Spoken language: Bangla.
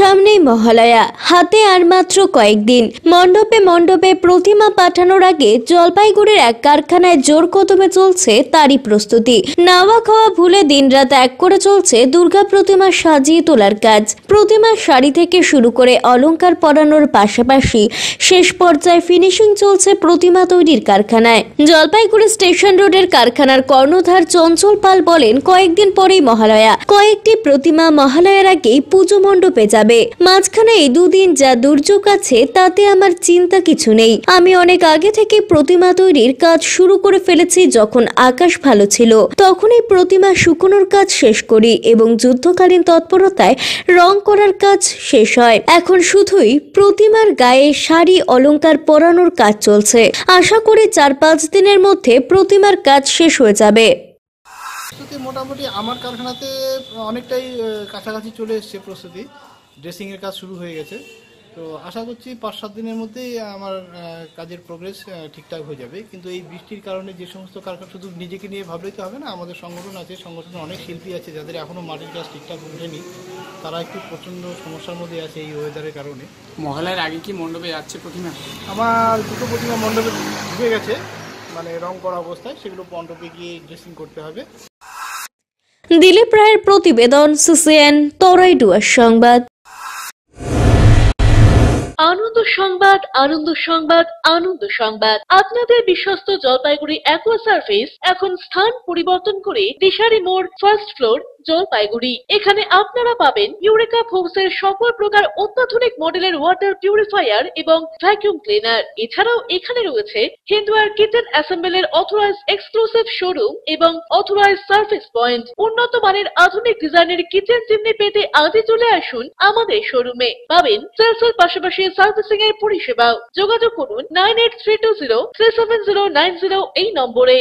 সামনেই মহালয়া। হাতে আর মাত্র কয়েকদিন। মণ্ডপে মণ্ডপে প্রতিমা পাঠানোর আগে জলপাইগুড়ির এক কারখানায় জোর কদমে চলছে তারই প্রস্তুতি। নাওয়া খাওয়া ভুলে দিনরাত এক করে চলছে দুর্গা প্রতিমা সাজিয়ে তোলার কাজ। প্রতিমার শাড়ি থেকে শুরু করে অলংকার পরানোর পাশাপাশি শেষ পর্যায়ে ফিনিশিং চলছে প্রতিমা তৈরির কারখানায়। জলপাইগুড়ি স্টেশন রোডের কারখানার কর্ণধার চঞ্চল পাল বলেন, কয়েকদিন পরেই মহালয়া। কয়েকটি প্রতিমা মহালয়ার আগেই পুজো মণ্ডপে যাবে। মাঝখানে এই দুদিন যা দুর্যোগ আছে, তাতে আমার চিন্তা কিছু নেই। আমি অনেক আগে থেকে প্রতিমা তৈরির কাজ শুরু করে ফেলেছি যখন আকাশ ভালো ছিল। তখনই প্রতিমা শুকোনোর কাজ শেষ করি এবং যুদ্ধকালীন তৎপরতায় রং করার কাজ শেষ হয়। এখন শুধুই প্রতিমার গায়ে শাড়ি, অলংকার পরানোর কাজ চলছে। আশা করি চার পাঁচ দিনের মধ্যে প্রতিমার কাজ শেষ হয়ে যাবে। মোটামুটি আমার কারখানাতে অনেকটাই কাছাকাছি চলে এসছে প্রস্তুতি। ড্রেসিংয়ের কাজ শুরু হয়ে গেছে। তো আশা করছি পাঁচ সাত দিনের মধ্যেই আমার কাজের প্রোগ্রেস ঠিকঠাক হয়ে যাবে। কিন্তু এই বৃষ্টির কারণে যে সমস্ত কারখানা শুধু নিজেকে নিয়ে ভাবলেই তো হবে না আমাদের সংগঠন আছে সংগঠনে অনেক শিল্পী আছে যাদের এখনও মাটির কাজ ঠিকঠাক ওঠেনি তারা একটু প্রচণ্ড সমস্যার মধ্যে আছে এই ওয়েদারের কারণে। মহালয়ার আগে কি মণ্ডপে যাচ্ছে প্রতিমা? আমার দুটো প্রতিমা মণ্ডপে ঢুকে গেছে মানে রং করা অবস্থায় সেগুলো মণ্ডপে গিয়ে ড্রেসিং করতে হবে। দিলীপ রায়ের প্রতিবেদন সিসিএন তরাইডুয়ার সংবাদ। আনন্দ সংবাদ আনন্দ সংবাদ আনন্দ সংবাদ। আপনাদের বিশ্বস্ত জলপাইগুড়ি অ্যাকোয়া সার্ভিস এখন স্থান পরিবর্তন করে দিশারি মোড় ফার্স্ট ফ্লোর জলপাইগুড়ি। এখানে আপনারা পাবেন ইউরেকা ফোমস এর সকল প্রকার অত্যাধুনিক মডেলের ওয়াটার পিউরিফায়ার এবং ভ্যাকুয়াম ক্লিনার। এছাড়াও এখানে রয়েছে হিন্দুয়ার কিচেন অ্যাসেম্বলের অথরাইজ এক্সক্লুসিভ শোরুম এবং অথরাইজ সার্ভিস পয়েন্ট। উন্নত মানের আধুনিক ডিজাইনের কিচেন চিমনি পেতে আজই চলে আসুন আমাদের শোরুমে। পাবেন সেলসের পাশাপাশি সার্ভিসিং এর পরিষেবাও। যোগাযোগ করুন nine eight three two zero three seven zero nine zero এই নম্বরে।